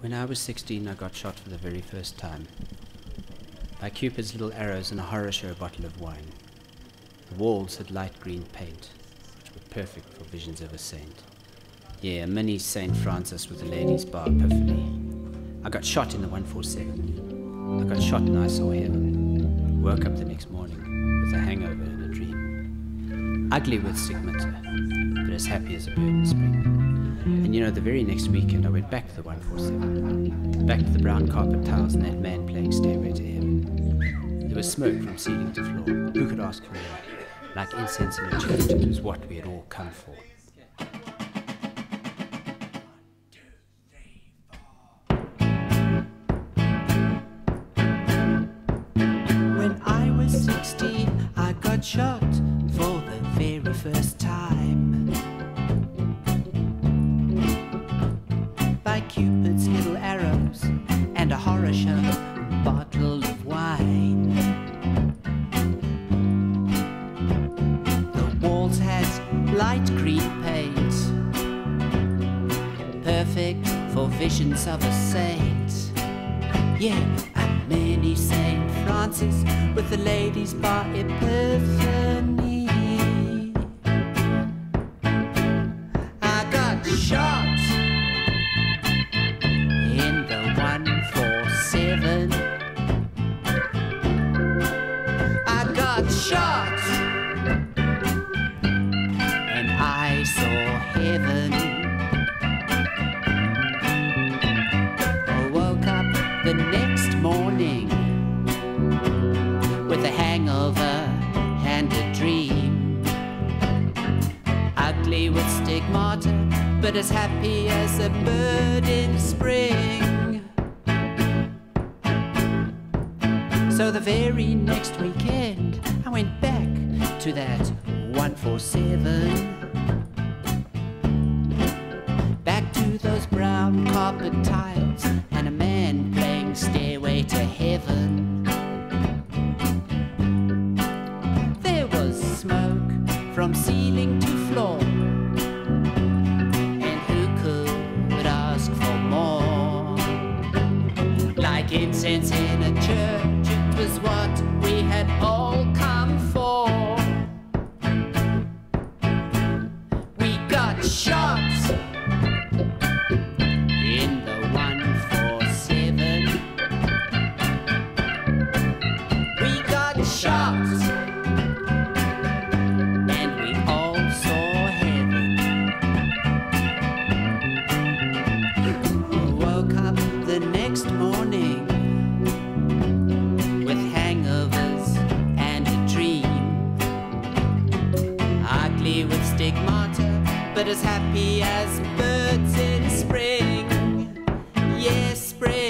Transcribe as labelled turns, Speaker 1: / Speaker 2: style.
Speaker 1: When I was 16, I got shot for the very first time. By Cupid's little arrows and a horror show bottle of wine. The walls had light green paint, which were perfect for visions of a saint. Yeah, a mini St. Francis with a ladies' bar epiphany. I got shot in the 147. I got shot and I saw heaven. Woke up the next morning with a hangover and a dream. Ugly with stigmata, but as happy as a bird in spring. And you know, the very next weekend I went back to the 147. Back to the brown carpet tiles and that man playing Stairway to Heaven. There was smoke from ceiling to floor. Who could ask for more? Like incense in a church, it was what we had all come for.
Speaker 2: When I was 16, I got shot for the very first light green paint, perfect for visions of a saint. Yeah, a mini Saint Francis with the ladies' bar epiphany. I got shot in the 147. I got shot I heaven. I woke up the next morning with a hangover and a dream. Ugly with stigmata, but as happy as a bird in spring. So the very next weekend, I went back to that 147. To those brown carpet tiles and a man playing Stairway to Heaven. There was smoke from ceiling to floor. And who could ask for more? Like incense shot and we all saw heaven. Woke up the next morning with hangovers and a dream. Ugly with stigmata, but as happy as birds in spring. Yes, spring.